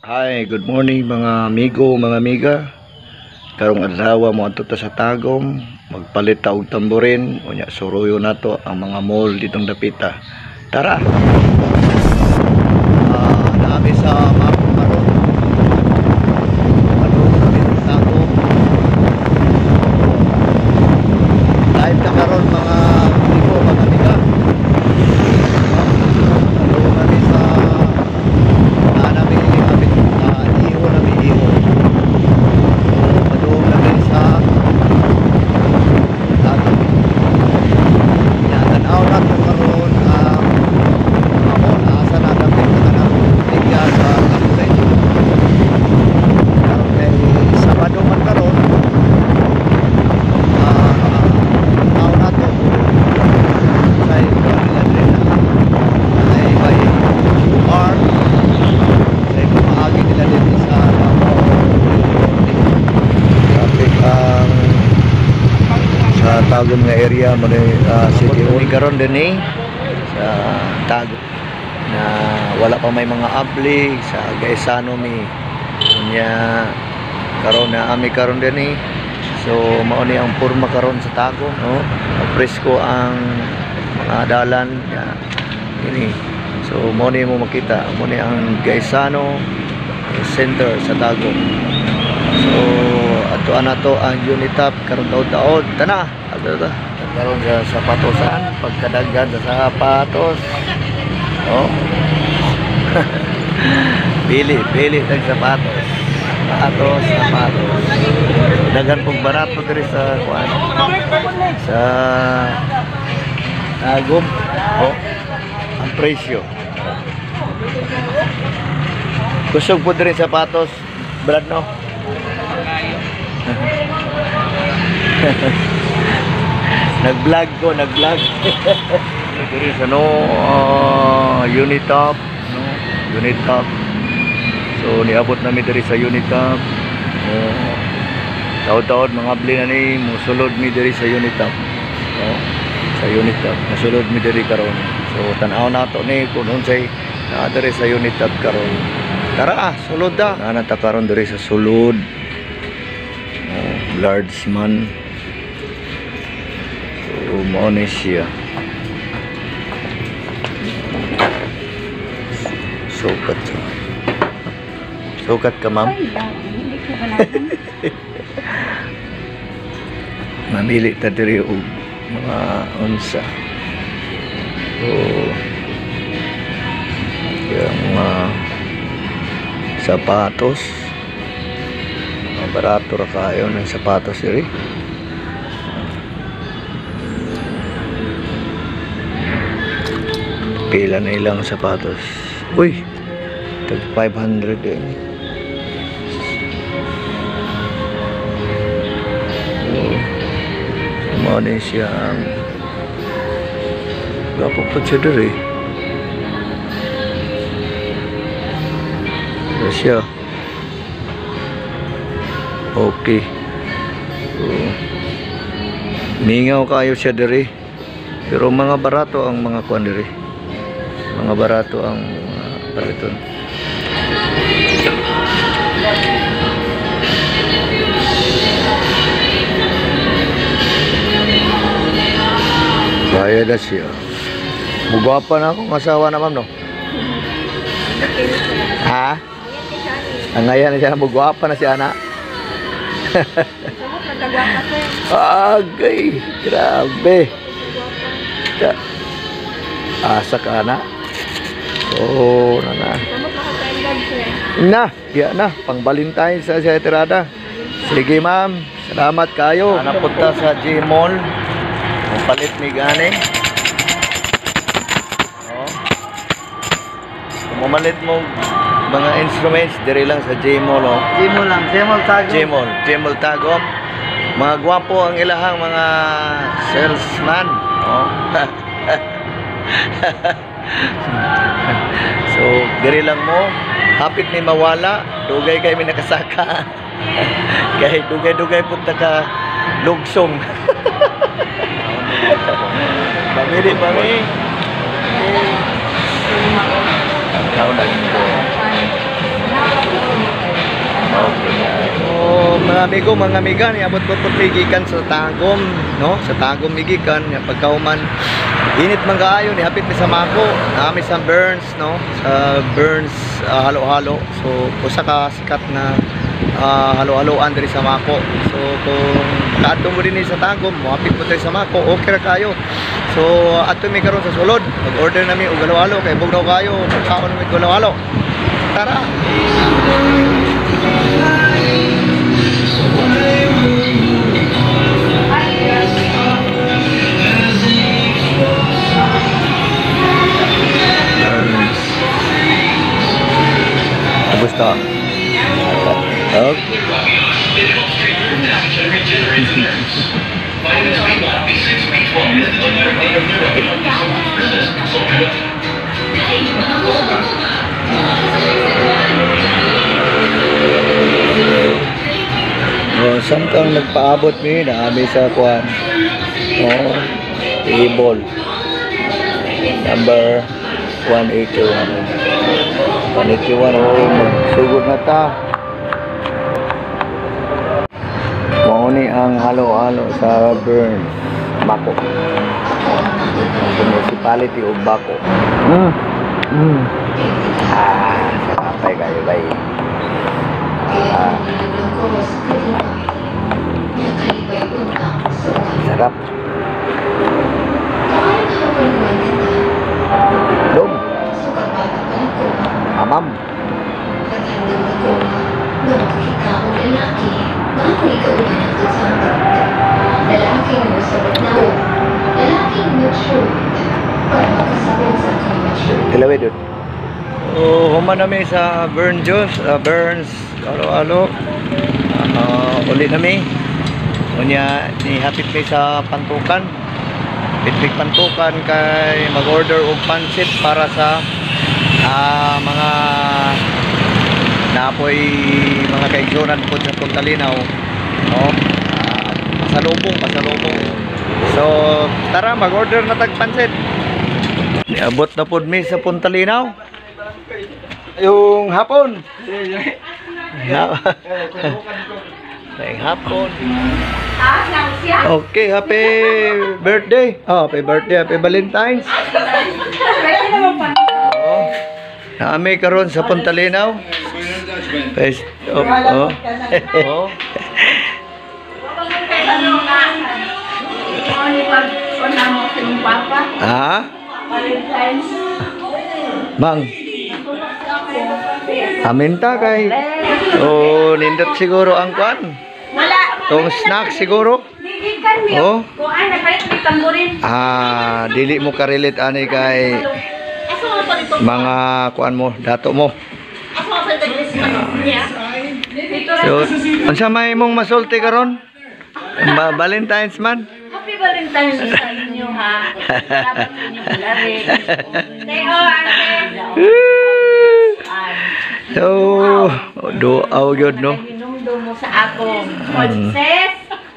Hi, good morning mga amigo, mga amiga. Karong adlaw mo adto ta sa Tagum, magpalit ta og tamborin, unya suruyo nato ang mga mall ditong dapita. Tara. Ah, naami sa Mako karon. Ano kami sa Tagum. Live ta karon mga amigo, mga amiga. Ano kami sa na namin abit na iho namin iho so padoong namin sa tato yan tanaw na ito karoon ang amon asa na namin na nang tigya sa kapulit karoon kay sabado man karoon ah tanaw na ito sa ito nila din na ay by UR sa ito maagi nila din sa Davao traffic ang sa Tagum nga area mo uh, city hall karon din eh sa Tagum na wala pa may mga abli sa Gaisano mi nya karon na ami karon din eh so mao ni ang porma karon sa Tagum no presko ang mga dalan ya ini So mo ni mo makita, mo ni ang Gaisano Center sa Tagum. So ato ana to ang Unitap karon taon-taon. Tana, ato ta. Karon sa sapatosan, pagkadaghan sa sapatos. Oh. pili, pili tag sapatos. Sapatos, sapatos. Dagan pong barato diri sa kuan. Sa Tagum. Oh ang presyo. Kusog po rin sapatos, Brad, no? nag-vlog ko, nag-vlog. Diri sa no, uh, Unitop, no? Unitop. So, niabot namin diri sa Unitop. Uh, taon-taon, mga bli na ni, musulod mi diri sa Unitop. No? Sa Unitop. Musulod mi diri karon. So tanaw na to ni kung unsay naa diri sa unit tab karon. Tara, ah, sulod da. Naa ta karon diri sa sulod. Oh, large man. So mao ni siya. Sukat siya. Sukat ka, ma'am? Mamili ta diri og mga unsa. So, yung mga sapatos. Barato ra kayo ng sapatos diri. Pila na ilang sapatos. Uy, tag 500 din. So, mo din siya ang pa siya diri. Ano siya? Okay. So, ningaw kayo siya diri. Pero mga barato ang mga kuan diri. Mga barato ang uh, baraton. Kaya na siya. Mugwapa na akong asawa na ma'am, no? Ha? Ang ngayon na siya, mugwapa na siya, eh. Agay, grabe. Asa ka, anak. Oo, na na. Na, ya na, pang Valentine sa sa tirada. Sige ma'am, salamat kayo. Napunta sa G-Mall. Ang palit ni gani. Oh. Kung mamalit mo mga instruments, diri lang sa J-Mall. Oh. Jimo lang, Jimo tago. J-Mall, J-Mall Tagum. Mga gwapo ang ilahang mga salesman. Oh. so, diri lang mo. Hapit ni mawala. Dugay kay mi nakasaka. kay dugay-dugay punta ka lugsong. Pamili pami. Ikaw na. Oh, mga amigo, mga amiga, niabot po po gikan sa Tagum, no? Sa Tagum gikan, ya pagkauman init man kaayo ni hapit mi sa Mako, naami sa Burns, no? Sa Burns ah, halo-halo. So, usa ka sikat na ah, halo-haloan diri sa Mako. So, kung kaadto mo din sa Tagum, moapit mo sa Mako, okay ra kayo. So, ato mi karon sa sulod. Mag-order nami og halo-halo kay bugnaw kayo, magkaon mi halo-halo. Tara. Oh, samtang nagpaabot mi na ami sa kuan. Oh, table. Number 181. 181 oh, magsugod na ta. Mao ni ang halo-halo sa Burns, Bako. Municipality of Bako. Mm. Mm. Ah, sakapay kayo bay. Ah, sarap. Nami sa Burn Jones, uh, Burns, alo-alo. Uh, uli nami. Unya ni hapit mi sa pantukan. Bitbig pantukan kay mag-order og pansit para sa ah, mga napoy mga kaigsunan po sa Puntalinaw. No? Ah, pasalubong, pasalubong. So, tara mag-order na tag pansit. Niabot na pod mi sa Puntalinaw. Yung hapon. Ya. Ngayong hapon. Okay, happy birthday. Oh, happy birthday, happy Valentine's. Oh. Naami karon sa Puntalinaw. Pes, oh, oh. oh. Ano nga? Aminta kay. Oh, nindot siguro ang kwan. Wala. Tong snack siguro. Oh. Kung ay nagpalit ni tamburin. Ah, dili mo ka-relate ani kay mga kuan mo, dato mo. So, unsa may mong masulti karon? Ba Valentine's man. Happy Valentine's sa inyo ha. Salamat sa inyo palarin. Say oh, ate. So, doaw gyud no. Hinumdo mo sa akong success.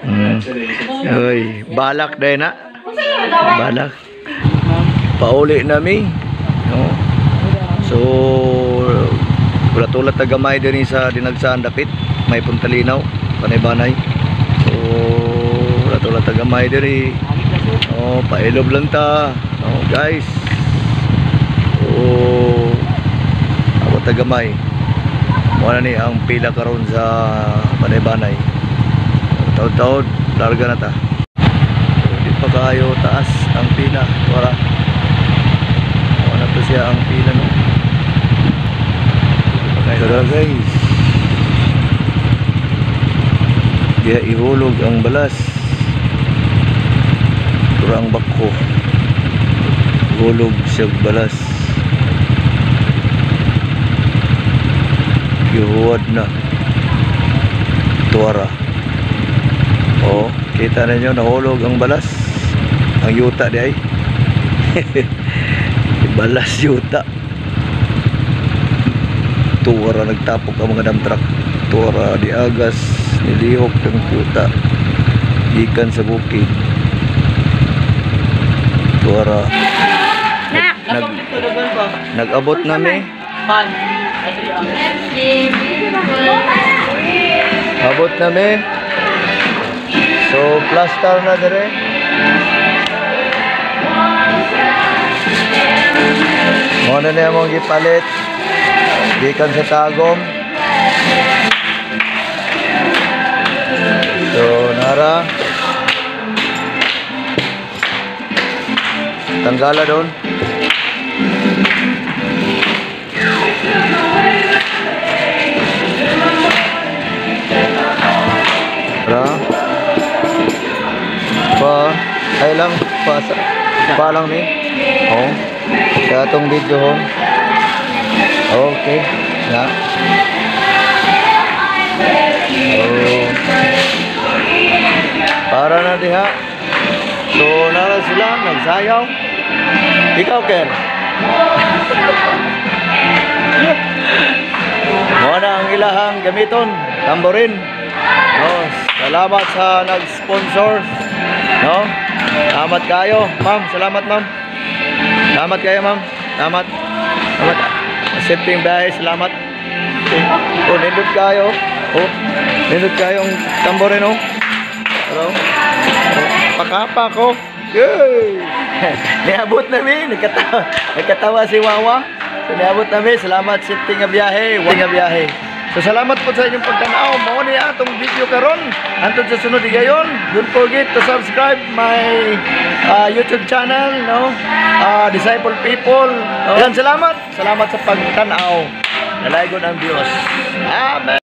Mm. Oy, balak day na. Nagawa? Balak. Pauli nami. No. So, wala tulad na gamay din sa dinagsaan dapit. May puntalinaw, panay-banay. So, wala tulad na gamay din. Oh, pailob lang ta. Oh, guys. Oh, ako tagamay. Wala ni ang pila karon sa panay-banay. Taod-taod, larga na ta. Di pa kayo taas ang pila. Wala. Wala pa siya ang pila no. Tara guys. Dia ihulog ang balas. Turang bako. Hulog siya balas. Gihuwad na. Tuwara. Oh, kita ninyo nahulog ang balas. Ang yuta di ay. balas yuta. Tuwara nagtapok ang mga dump truck. Tuwara di agas nilihok ng yuta. Gikan sa bukid. Tuwara. Nak, Nag, nag-abot nami. Abot na. So, plaster na dire. Muna na yung gipalit. Gikan sa tagom. So, nara. Tanggala doon. Ay lang. Pa. sa- Pa lang ni. Oh. Sa atong video ho. Okay. Na. Oh. Para na diha. So, nara sila. Nagsayaw. Ikaw, Ken. Mo na ang ilahang gamiton. Tamborin. Oh, salamat sa nag-sponsor. No? Salamat kayo, ma'am. Salamat, ma'am. Salamat kayo, ma'am. Salamat. Salamat. Accepting bahay, salamat. Oh, nindot kayo. Oh, nindot kayong tamborin, oh. Hello? Oh, pakapa ko. Yay! Niabot namin. Nagkatawa, nagkatawa si Wawa. So, niabot namin. Salamat sa nga biyahe. Wala nga biyahe. So, salamat po sa inyong pagtanaw. Mao ni atong video karon. Antod sa sunod gayon. Don't forget to subscribe my uh, YouTube channel, no? Uh, Disciple People. No? Yan, salamat. Salamat sa pagtanaw. Nalaygon ang Diyos. Amen.